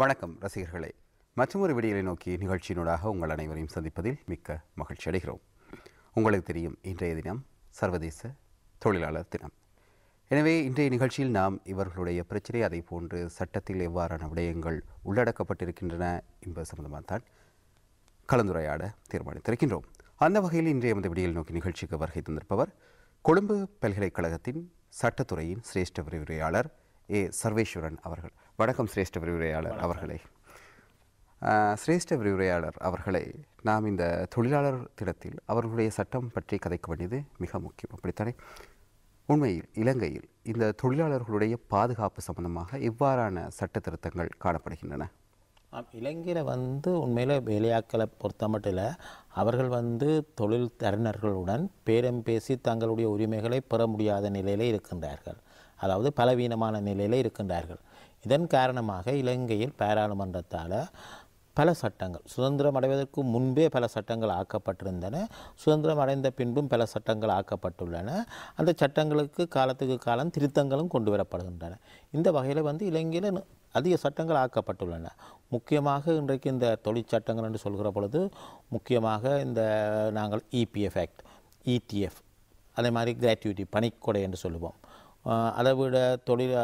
வணக்கம் ரசிகர்களே. மற்றொரு விடியலை நோக்கி நிகழ்ச்சியினூடாக உங்கள் அனைவரையும் சந்திப்பதில் மிக்க மகிழ்ச்சி அடைகிறோம். உங்களுக்கு தெரியும் இன்றைய தினம் சர்வதேச தொழிலாளர் தினம். எனவே இன்றைய நிகழ்ச்சியில் நாம் இவர்களுடைய பிரச்சனை அதை போன்று சட்டத்தில் எவ்வாறான விடயங்கள் உள்ளடக்கப்பட்டிருக்கின்றன என்பது சம்பந்தமாக தான் கலந்துரையாட தீர்மானித்திருக்கின்றோம். அந்த வகையில் இன்றைய எமது விடியல் நோக்கி நிகழ்ச்சிக்கு வருகை தந்திருப்பவர் கொழும்பு பல்கலைக்கழகத்தின் சட்டத்துறையின் சிரேஷ்ட விரிவுரையாளர் ஏ சர்வேஸ்வரன் அவர்கள். வணக்கம் சிரேஷ்ட விரிவுரையாளர் அவர்களே. சிரேஷ்ட விரிவுரையாளர் அவர்களை நாம் இந்த தொழிலாளர் தினத்தில் அவர்களுடைய சட்டம் பற்றி கதைக்க வேண்டியது மிக முக்கியம். அப்படித்தானே? உண்மையில் இலங்கையில் இந்த தொழிலாளர்களுடைய பாதுகாப்பு சம்பந்தமாக எவ்வாறான சட்ட திருத்தங்கள் காணப்படுகின்றன? இலங்கையில் வந்து உண்மையில் வேலையாட்களை பொறுத்த மட்டும் இல்லை அவர்கள் வந்து தொழில் தருணர்களுடன் பேரம் பேசி தங்களுடைய உரிமைகளை பெற முடியாத நிலையில் இருக்கின்றார்கள். அதாவது பலவீனமான நிலையில் இருக்கின்றார்கள். இதன் காரணமாக இலங்கையில் பாராளுமன்றத்தால் பல சட்டங்கள் சுதந்திரம் அடைவதற்கு முன்பே பல சட்டங்கள் ஆக்கப்பட்டிருந்தன. சுதந்திரம் அடைந்த பின்பும் பல சட்டங்கள் ஆக்கப்பட்டுள்ளன. அந்த சட்டங்களுக்கு காலத்துக்கு காலம் திருத்தங்களும் கொண்டு வரப்படுகின்றன இந்த வகையில் வந்து இலங்கையில் அதிக சட்டங்கள் ஆக்கப்பட்டுள்ளன. முக்கியமாக இன்றைக்கு இந்த தொழிற்சட்டங்கள் என்று சொல்கிற பொழுது முக்கியமாக இந்த நாங்கள் இபிஎஃப் ஆக்ட் இடிஎஃப் அதே மாதிரி கிராட்டுவிட்டி பணிக்கொடை என்று சொல்லுவோம். அதை விட தொழில்